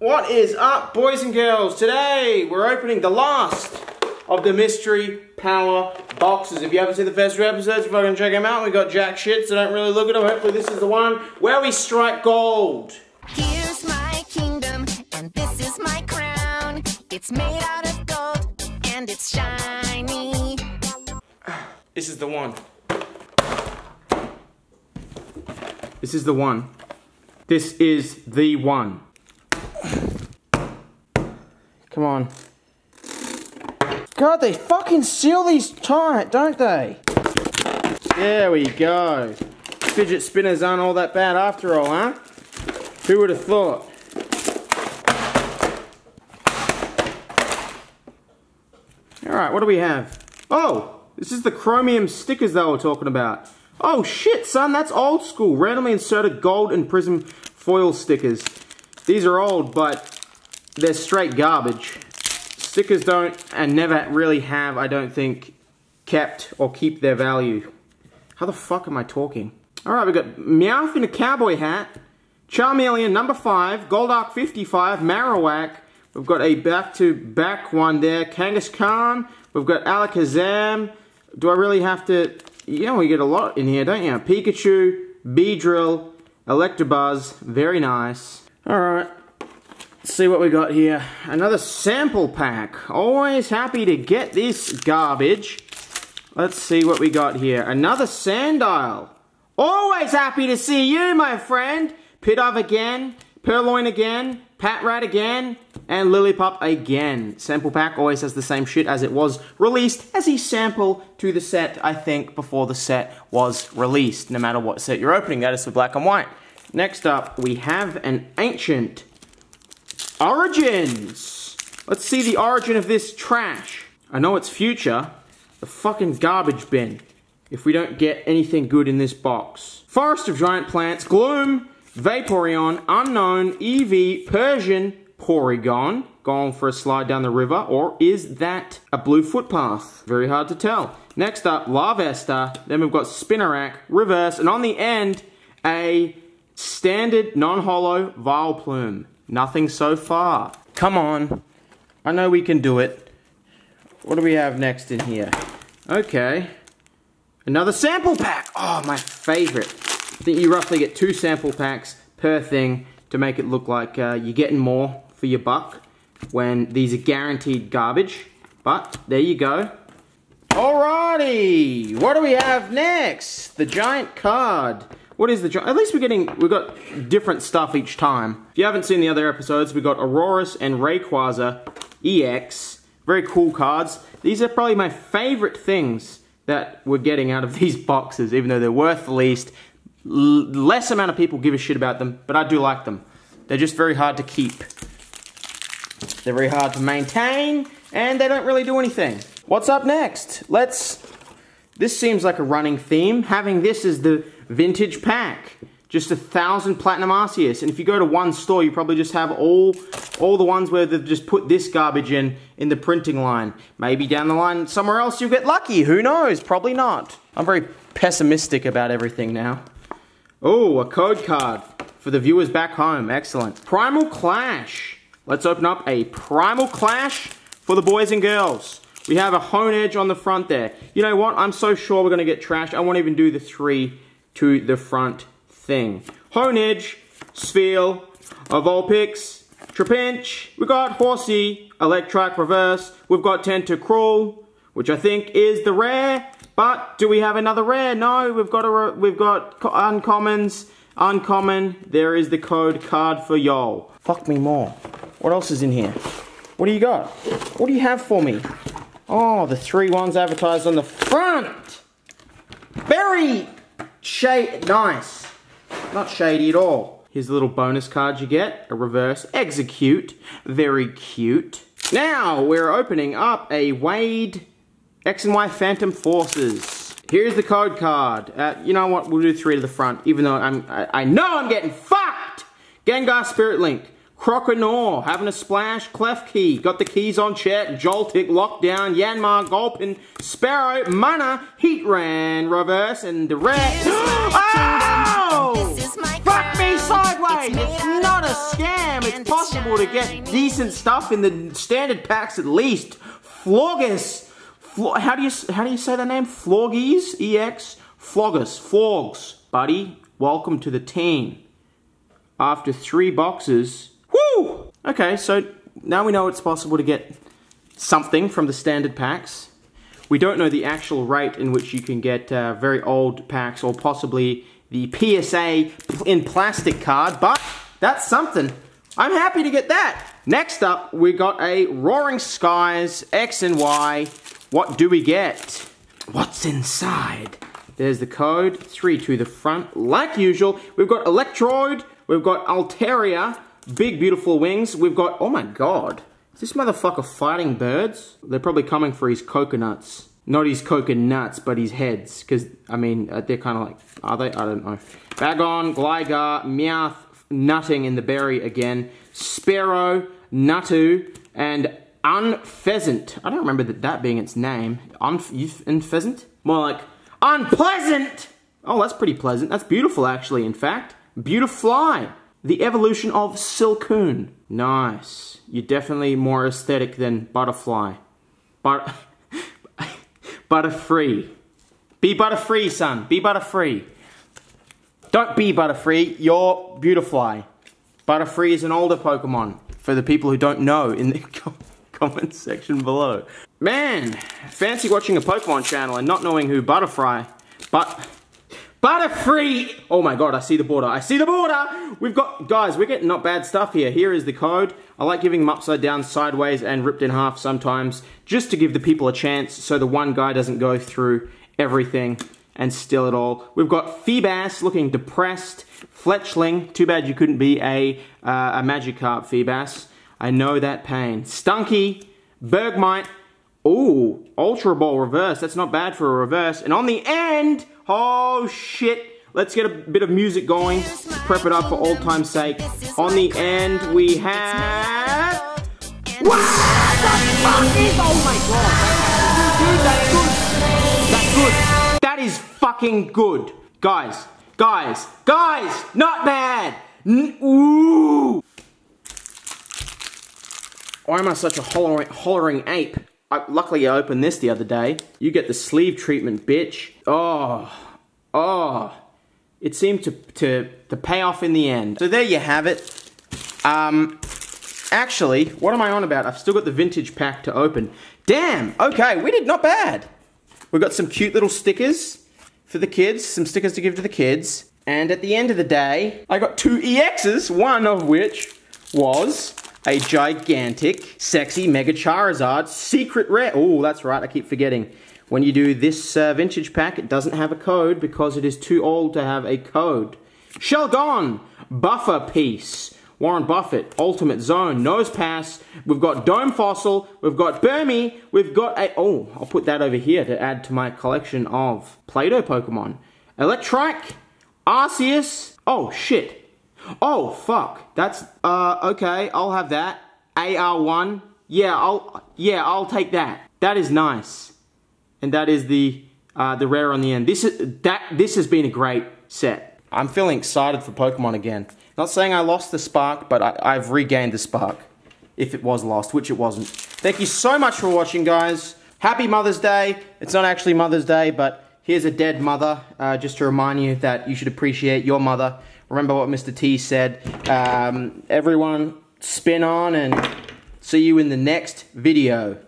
What is up, boys and girls? Today, we're opening the last of the Mystery Power boxes. If you haven't seen the first three episodes, you can check them out. We got jack shit, so don't really look at them. Hopefully this is the one where we strike gold. Here's my kingdom, and this is my crown. It's made out of gold, and it's shiny. This is the one. This is the one. This is the one. Come on. God, they fucking seal these tight, don't they? There we go. Fidget spinners aren't all that bad after all, huh? Who would have thought? Alright, what do we have? Oh, this is the chromium stickers they were talking about. Oh shit, son, that's old school. Randomly inserted gold and prism foil stickers. These are old, but they're straight garbage. Stickers don't and never really have, I don't think, kept or keep their value. How the fuck am I talking? Alright, we've got Meowth in a cowboy hat, Charmeleon number 5, Golduck 55, Marowak, we've got a back-to-back -back one there, Kangaskhan, we've got Alakazam, do I really have to, yeah, we get a lot in here, don't you? Pikachu, Beedrill, Electabuzz, very nice. Alright, let's see what we got here. Another sample pack. Always happy to get this garbage. Let's see what we got here. Another Sandile. Always happy to see you, my friend. Pidove again, Purrloin again, Patrat again, and Lillipup again. Sample pack always has the same shit as it was released as a sample to the set, I think, before the set was released. No matter what set you're opening, that is for black and white. Next up, we have an ancient Origins. Let's see the origin of this trash. I know it's future. The fucking garbage bin. If we don't get anything good in this box. Forest of Giant Plants, Gloom, Vaporeon, Unown, Eevee, Persian, Porygon, going for a slide down the river, or is that a blue footpath? Very hard to tell. Next up, Larvesta, then we've got Spinarak, Reverse, and on the end, a Standard non-holo Vileplume. Nothing so far. Come on. I know we can do it. What do we have next in here? Okay. Another sample pack. Oh, my favorite. I think you roughly get two sample packs per thing to make it look like uh, you're getting more for your buck when these are guaranteed garbage. But there you go. Alrighty, what do we have next? The giant card. What is the At least we're getting, we've got different stuff each time. If you haven't seen the other episodes, we've got Aurorus and Rayquaza EX. Very cool cards. These are probably my favorite things that we're getting out of these boxes, even though they're worth the least. L less amount of people give a shit about them, but I do like them. They're just very hard to keep. They're very hard to maintain, and they don't really do anything. What's up next? Let's... This seems like a running theme. Having this as the vintage pack. Just a thousand Platinum Arceus. And if you go to one store, you probably just have all, all the ones where they've just put this garbage in, in the printing line. Maybe down the line somewhere else you'll get lucky. Who knows? Probably not. I'm very pessimistic about everything now. Oh, a code card for the viewers back home. Excellent. Primal Clash. Let's open up a Primal Clash for the boys and girls. We have a Honedge on the front there. You know what? I'm so sure we're going to get trashed. I won't even do the three to the front thing. Honedge, Spheal, Vulpix, Trapinch, we got Horsea, Electrike Reverse, we've got Tentacruel, which I think is the rare, but do we have another rare? No, we've got a, we've got uncommons, uncommon, there is the code card for y'all. Fuck me more. What else is in here? What do you got? What do you have for me? Oh, the three ones advertised on the front. Very shade, nice. Not shady at all. Here's a little bonus card you get, a reverse execute, very cute. Now we're opening up a Wade X and Y Phantom Forces. Here's the code card. Uh, you know what, we'll do three to the front, even though I'm, I, I know I'm getting fucked! Gengar Spirit Link, Croconaw, having a splash, Klefki got the keys on check, Joltik, Lockdown, Yanma, Gulpin, Sparrow, Mana, Heatran, Reverse, and the red. oh! Fuck me sideways! It's It's not a scam. It's possible to get decent stuff in the standard packs at least. Floggus. Flo- how do you how do you say that name? Floggies. Ex. Floggus. Flogs. Buddy, welcome to the team. After three boxes. Woo! Okay, so now we know it's possible to get something from the standard packs. We don't know the actual rate in which you can get uh, very old packs or possibly the PSA in plastic card, but that's something. I'm happy to get that. Next up, we got a Roaring Skies X and Y. What do we get? What's inside? There's the code, three to the front. Like usual, we've got Electroid, we've got Altaria, big beautiful wings. We've got, oh my god, is this motherfucker fighting birds? They're probably coming for his coconuts. Not his coconuts, but his heads. Because, I mean, uh, they're kind of like, are they? I don't know. Bagon, Gligar, Meowth, nutting in the berry again. Sparrow, Nuttu, and Unfezant. I don't remember that, that being its name. Unf- Unfezant? More like, Unpleasant! Oh, that's pretty pleasant. That's beautiful, actually, in fact. Beautifly. The evolution of Silcoon. Nice. You're definitely more aesthetic than Butterfly. But Butterfree. Be Butterfree, son. Be Butterfree. Don't be Butterfree. You're Beautifly. Butterfree is an older Pokemon. For the people who don't know in the com- comment section below. Man, fancy watching a Pokemon channel and not knowing who Butterfly, but Butterfree! Oh my god, I see the border. I see the border! We've got, guys, we're getting not bad stuff here. Here is the code. I like giving them upside down, sideways, and ripped in half sometimes, just to give the people a chance so the one guy doesn't go through everything and steal it all. We've got Feebas looking depressed. Fletchling, too bad you couldn't be a, uh, a Magikarp Feebas. I know that pain. Stunky, Bergmite, Ooh, Ultra Ball reverse. That's not bad for a reverse. And on the end, oh shit. Let's get a bit of music going. Prep it up for old time's sake. On the end, we have. What the fuck is? Oh my god. Dude, that's good. That's good. That is fucking good. Guys, guys, guys, not bad. N- ooh. Why am I such a hollering, hollering ape? I, luckily, I opened this the other day. You get the sleeve treatment, bitch. Oh, oh. It seemed to, to, to pay off in the end. So there you have it. Um, actually, what am I on about? I've still got the vintage pack to open. Damn, okay, we did not bad. We've got some cute little stickers for the kids, some stickers to give to the kids. And at the end of the day, I got two EXs, one of which was a gigantic, sexy Mega Charizard secret rare. Oh, that's right, I keep forgetting. When you do this uh, vintage pack, it doesn't have a code because it is too old to have a code. Shelgon, Buffer Piece, Warren Buffett, Ultimate Zone, Nosepass, we've got Dome Fossil, we've got Burmy, we've got a, oh, I'll put that over here to add to my collection of Play-Doh Pokemon. Electrike, Arceus, oh shit, oh fuck, that's, uh, okay, I'll have that. AR1, yeah, I'll, yeah, I'll take that. That is nice and that is the uh, the rare on the end. This is that this has been a great set. I'm feeling excited for Pokemon again. Not saying I lost the spark, but I, I've regained the spark. If it was lost, which it wasn't. Thank you so much for watching, guys. Happy Mother's Day. It's not actually Mother's Day, but here's a dead mother, uh, just to remind you that you should appreciate your mother. Remember what Mr. T said. Um, everyone, spin on and see you in the next video.